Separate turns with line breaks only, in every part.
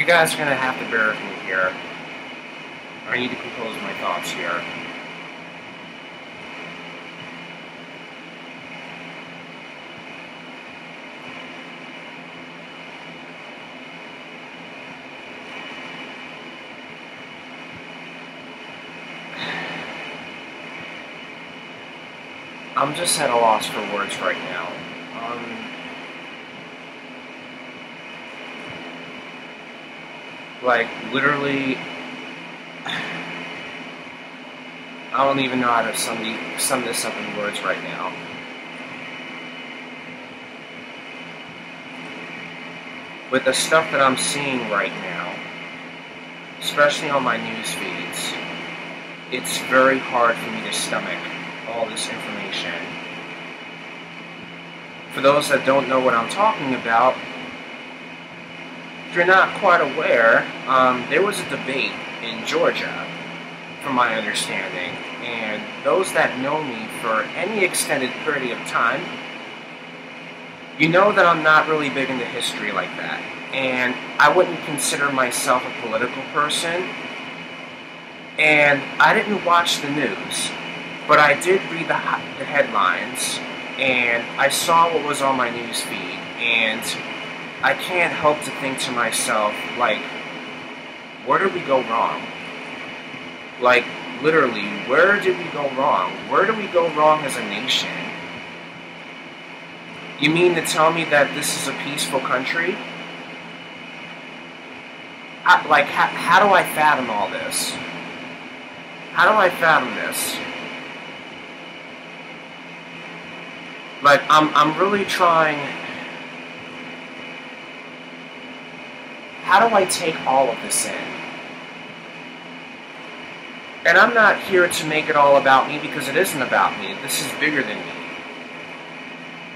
You guys are gonna have to bear with me here. I need to compose my thoughts here. I'm just at a loss for words right now. Um, like, literally, I don't even know how to sum, sum this up in words right now. With the stuff that I'm seeing right now, especially on my news feeds, it's very hard for me to stomach all this information. For those that don't know what I'm talking about, if you're not quite aware, um, there was a debate in Georgia, from my understanding, and those that know me for any extended period of time, you know that I'm not really big into history like that, and I wouldn't consider myself a political person, and I didn't watch the news. But I did read the, the headlines, and I saw what was on my news feed, and I can't help to think to myself, like, where did we go wrong? Like, literally, where did we go wrong? Where do we go wrong as a nation? You mean to tell me that this is a peaceful country? I, like, how, how do I fathom all this? How do I fathom this? Like, I'm, I'm really trying... How do I take all of this in? And I'm not here to make it all about me because it isn't about me. This is bigger than me.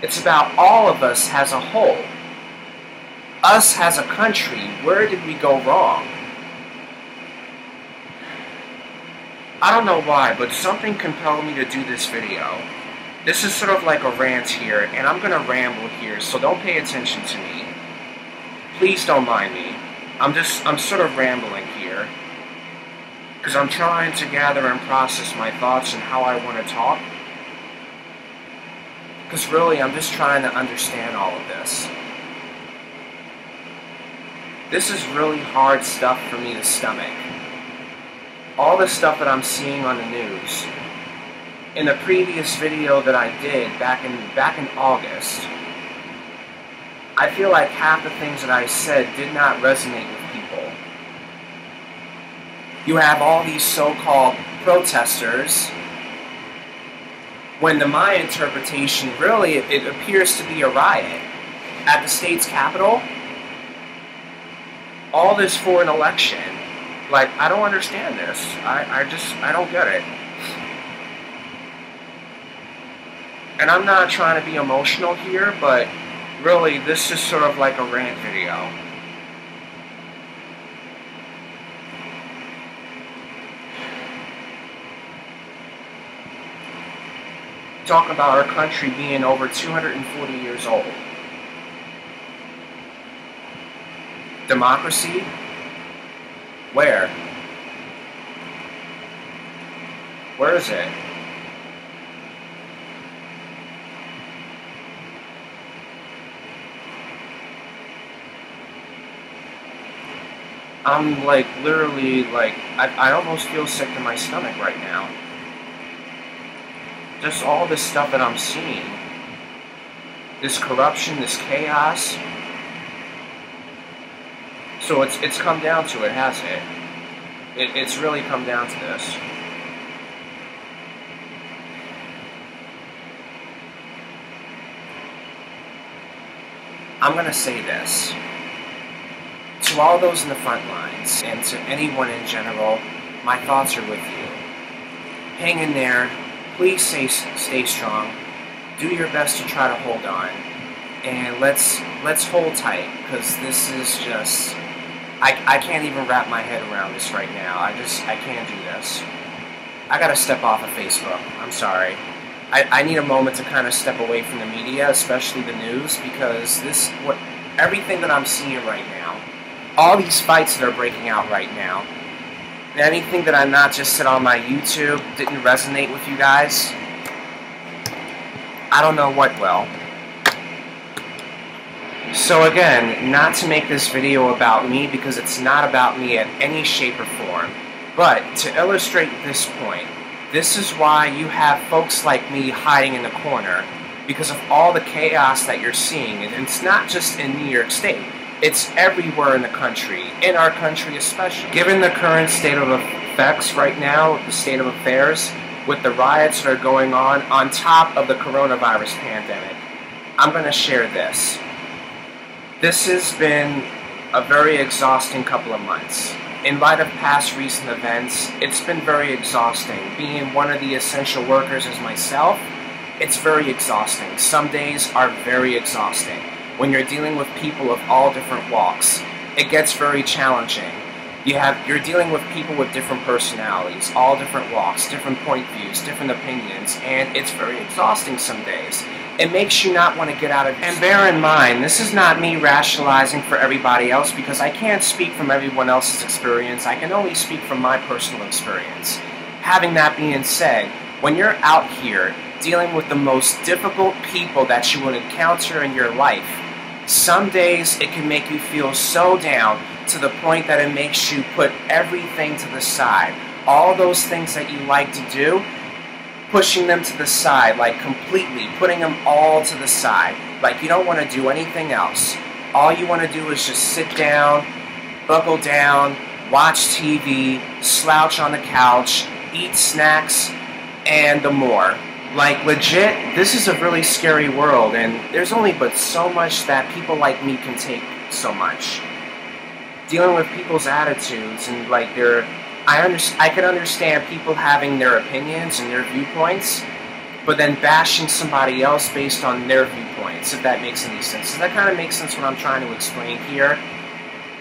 It's about all of us as a whole. Us as a country, where did we go wrong? I don't know why, but something compelled me to do this video. This is sort of like a rant here, and I'm going to ramble here, so don't pay attention to me. Please don't mind me. I'm just, I'm sort of rambling here. Because I'm trying to gather and process my thoughts and how I want to talk. Because really, I'm just trying to understand all of this. This is really hard stuff for me to stomach. All the stuff that I'm seeing on the news, in the previous video that I did back in back in August, I feel like half the things that I said did not resonate with people. You have all these so-called protesters when to my interpretation really it, it appears to be a riot at the state's capital. All this for an election. Like, I don't understand this. I, I just, I don't get it. And I'm not trying to be emotional here, but really, this is sort of like a rant video. Talk about our country being over 240 years old. Democracy? Where? Where is it? I'm like literally like I, I almost feel sick to my stomach right now. Just all this stuff that I'm seeing. This corruption, this chaos. So it's it's come down to it, hasn't it? it it's really come down to this. I'm gonna say this to all those in the front lines, and to anyone in general, my thoughts are with you. Hang in there. Please stay, stay strong. Do your best to try to hold on. And let's let's hold tight, because this is just... I, I can't even wrap my head around this right now. I just, I can't do this. I gotta step off of Facebook. I'm sorry. I, I need a moment to kind of step away from the media, especially the news, because this, what, everything that I'm seeing right now all these fights that are breaking out right now, anything that I not just said on my YouTube didn't resonate with you guys, I don't know what will. So again, not to make this video about me because it's not about me in any shape or form, but to illustrate this point, this is why you have folks like me hiding in the corner because of all the chaos that you're seeing. And it's not just in New York State. It's everywhere in the country, in our country especially. Given the current state of effects right now, the state of affairs, with the riots that are going on, on top of the coronavirus pandemic, I'm going to share this. This has been a very exhausting couple of months. In light of past recent events, it's been very exhausting. Being one of the essential workers as myself, it's very exhausting. Some days are very exhausting when you're dealing with people of all different walks. It gets very challenging. You have you're dealing with people with different personalities, all different walks, different point views, different opinions, and it's very exhausting some days. It makes you not want to get out of And bear in mind, this is not me rationalizing for everybody else because I can't speak from everyone else's experience. I can only speak from my personal experience. Having that being said, when you're out here dealing with the most difficult people that you will encounter in your life, some days it can make you feel so down to the point that it makes you put everything to the side. All those things that you like to do, pushing them to the side, like completely, putting them all to the side. Like you don't want to do anything else. All you want to do is just sit down, buckle down, watch TV, slouch on the couch, eat snacks, and the more. Like, legit, this is a really scary world, and there's only but so much that people like me can take so much. Dealing with people's attitudes and, like, their. I, under, I can understand people having their opinions and their viewpoints, but then bashing somebody else based on their viewpoints, if that makes any sense. Does that kind of make sense what I'm trying to explain here?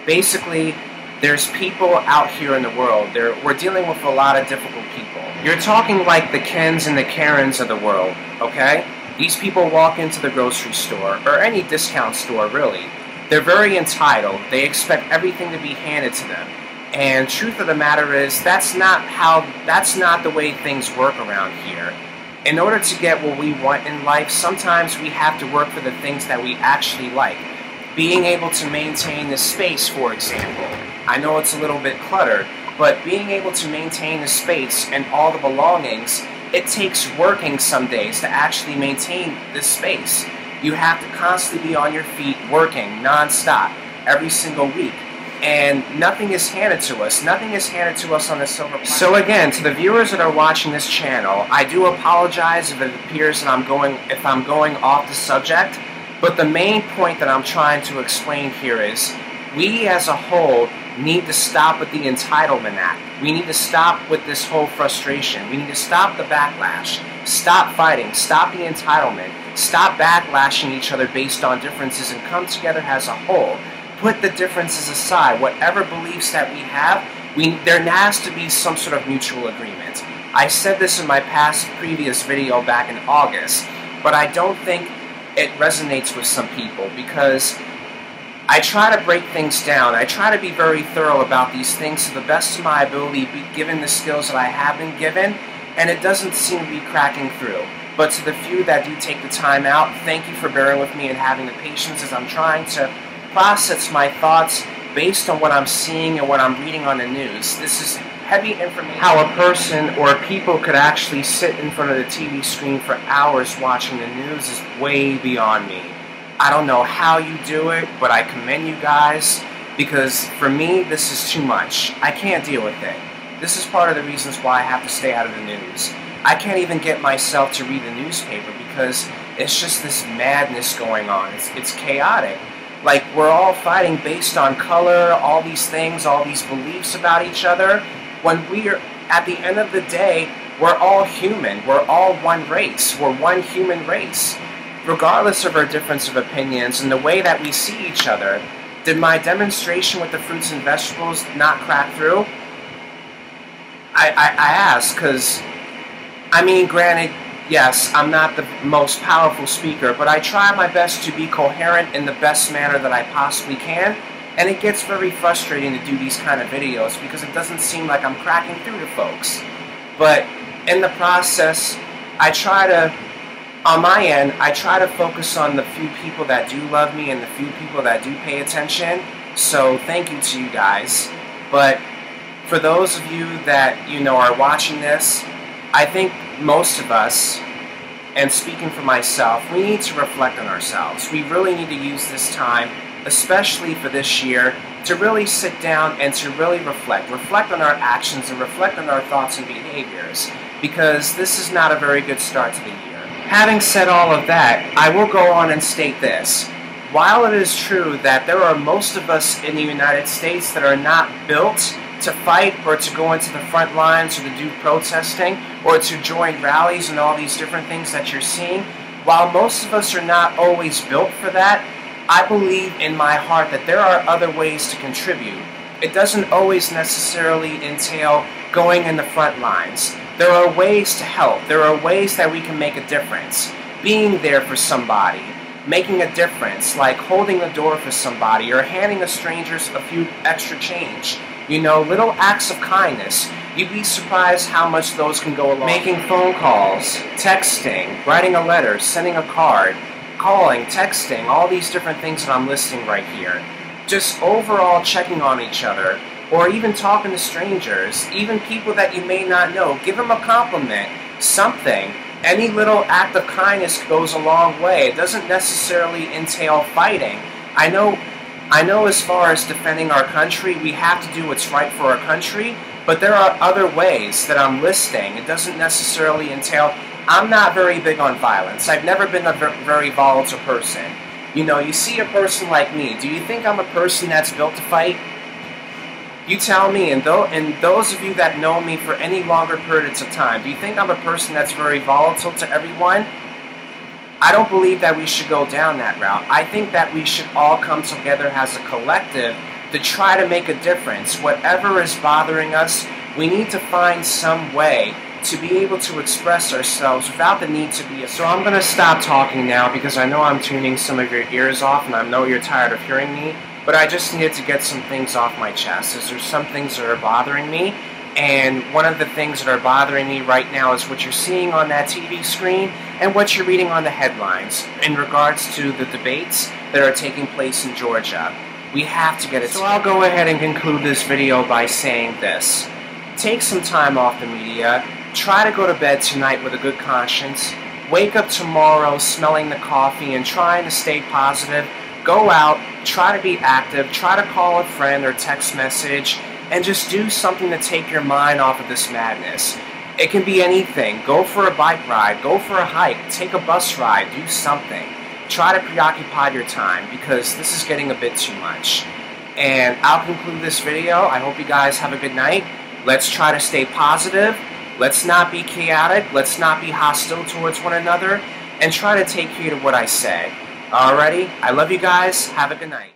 Basically, there's people out here in the world. There, we're dealing with a lot of difficult people. You're talking like the Kens and the Karens of the world, okay? These people walk into the grocery store, or any discount store, really. They're very entitled. They expect everything to be handed to them. And truth of the matter is, that's not how, that's not the way things work around here. In order to get what we want in life, sometimes we have to work for the things that we actually like. Being able to maintain the space, for example. I know it's a little bit cluttered, but being able to maintain the space and all the belongings, it takes working some days to actually maintain this space. You have to constantly be on your feet working nonstop every single week. And nothing is handed to us. Nothing is handed to us on the silver platter. So again, to the viewers that are watching this channel, I do apologize if it appears that I'm going if I'm going off the subject. But the main point that I'm trying to explain here is we as a whole need to stop with the entitlement act. We need to stop with this whole frustration. We need to stop the backlash. Stop fighting. Stop the entitlement. Stop backlashing each other based on differences and come together as a whole. Put the differences aside. Whatever beliefs that we have, we, there has to be some sort of mutual agreement. I said this in my past previous video back in August, but I don't think it resonates with some people because I try to break things down. I try to be very thorough about these things to the best of my ability, given the skills that I have been given, and it doesn't seem to be cracking through. But to the few that do take the time out, thank you for bearing with me and having the patience as I'm trying to process my thoughts based on what I'm seeing and what I'm reading on the news. This is heavy information. How a person or people could actually sit in front of the TV screen for hours watching the news is way beyond me. I don't know how you do it, but I commend you guys because for me, this is too much. I can't deal with it. This is part of the reasons why I have to stay out of the news. I can't even get myself to read the newspaper because it's just this madness going on. It's, it's chaotic. Like, we're all fighting based on color, all these things, all these beliefs about each other, when we're, at the end of the day, we're all human. We're all one race. We're one human race regardless of our difference of opinions and the way that we see each other, did my demonstration with the fruits and vegetables not crack through? I, I, I ask because, I mean, granted, yes, I'm not the most powerful speaker, but I try my best to be coherent in the best manner that I possibly can. And it gets very frustrating to do these kind of videos because it doesn't seem like I'm cracking through to folks. But in the process, I try to, on my end, I try to focus on the few people that do love me and the few people that do pay attention. So thank you to you guys. But for those of you that, you know, are watching this, I think most of us, and speaking for myself, we need to reflect on ourselves. We really need to use this time, especially for this year, to really sit down and to really reflect. Reflect on our actions and reflect on our thoughts and behaviors, because this is not a very good start to the year. Having said all of that, I will go on and state this. While it is true that there are most of us in the United States that are not built to fight or to go into the front lines or to do protesting or to join rallies and all these different things that you're seeing, while most of us are not always built for that, I believe in my heart that there are other ways to contribute. It doesn't always necessarily entail going in the front lines. There are ways to help. There are ways that we can make a difference. Being there for somebody, making a difference, like holding the door for somebody or handing a stranger a few extra change. You know, little acts of kindness. You'd be surprised how much those can go along. Making phone calls, texting, writing a letter, sending a card, calling, texting, all these different things that I'm listing right here. Just overall checking on each other, or even talking to strangers, even people that you may not know. Give them a compliment, something. Any little act of kindness goes a long way. It doesn't necessarily entail fighting. I know I know as far as defending our country, we have to do what's right for our country, but there are other ways that I'm listing. It doesn't necessarily entail. I'm not very big on violence. I've never been a very volatile person. You know, you see a person like me. Do you think I'm a person that's built to fight? You tell me, and, th- and those of you that know me for any longer periods of time, do you think I'm a person that's very volatile to everyone? I don't believe that we should go down that route. I think that we should all come together as a collective to try to make a difference. Whatever is bothering us, we need to find some way to be able to express ourselves without the need to be. So I'm going to stop talking now because I know I'm tuning some of your ears off and I know you're tired of hearing me, but I just needed to get some things off my chest. Is there's some things that are bothering me, and one of the things that are bothering me right now is what you're seeing on that TV screen and what you're reading on the headlines in regards to the debates that are taking place in Georgia. We have to get it. So I'll go ahead and conclude this video by saying this. Take some time off the media. Try to go to bed tonight with a good conscience. Wake up tomorrow smelling the coffee and trying to stay positive. Go out, try to be active, try to call a friend or text message, and just do something to take your mind off of this madness. It can be anything. Go for a bike ride, go for a hike, take a bus ride, do something. Try to preoccupy your time because this is getting a bit too much. And I'll conclude this video. I hope you guys have a good night. Let's try to stay positive. Let's not be chaotic. Let's not be hostile towards one another. And try to take heed of what I said. Alrighty? I love you guys. Have a good night.